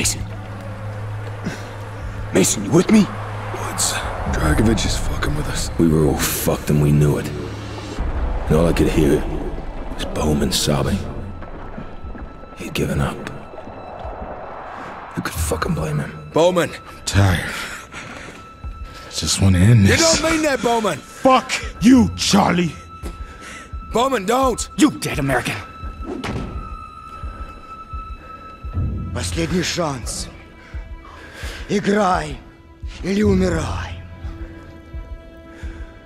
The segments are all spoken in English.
Mason. Mason, you with me? Woods. Dragovich is fucking with us. We were all fucked and we knew it. And all I could hear was Bowman sobbing. He'd given up. Who could fucking blame him? Bowman! I'm tired. I Just want to end this. You this. don't mean that, Bowman! Fuck you, Charlie. Bowman, don't! You dead American. Последний шанс. Играй или умирай.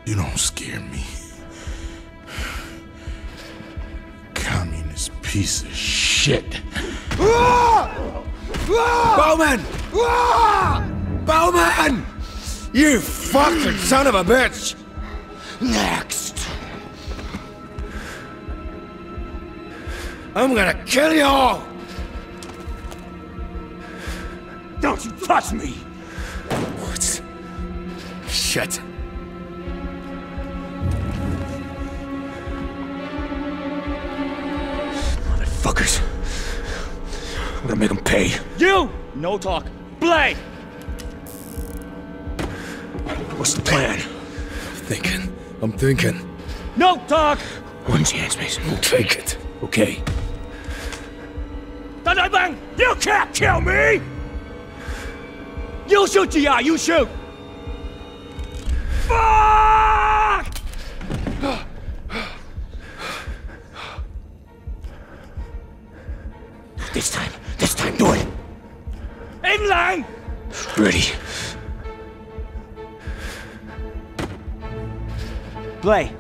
You don't scare me. Communist piece of shit. Bowman! Bowman! You fucking son of a bitch! Next. I'm gonna kill you all! Don't you touch me! Woods. Shit. Motherfuckers. I'm gonna make them pay. You! No talk. Blay! What's the plan? I'm Thinking. I'm thinking. No talk! One chance, Mason. We'll take it. Okay. Dun dun bang! You can't kill me! You shoot, GI, you shoot! Fuck! This time. This time, do it. Im Lang! Ready. Bang!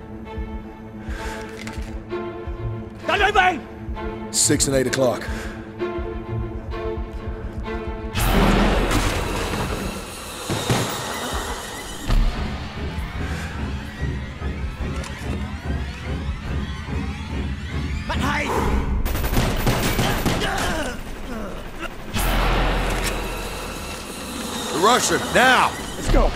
Six and eight o'clock. Bắt hay. The Russian, now! Let's go.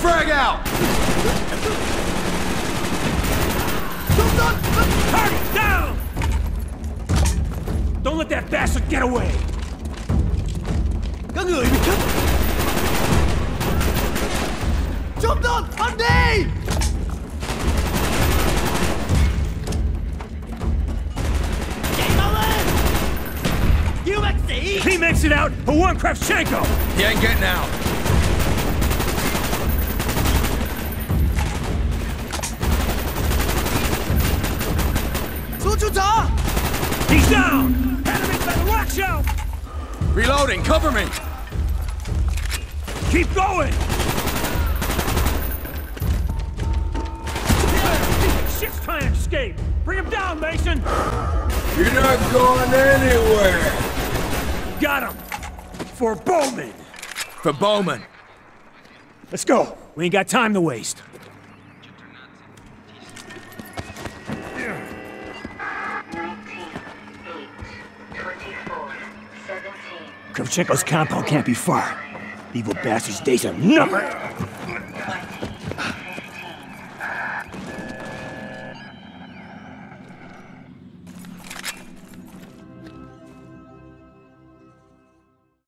Frag out! Target down! Don't let that bastard get away! Có người bị cướp. Sĩ! Makes it out, but one Kravchenko! He ain't getting out. Xuống! He's down! Enemies by the rock show! Reloading, cover me! Keep going! Shit's trying to escape! Bring him down, Mason! You're not going anywhere! Got him! For Bowman! For Bowman. Let's go! We ain't got time to waste. Kravchenko's compound can't be far. Evil bastard's days are numbered.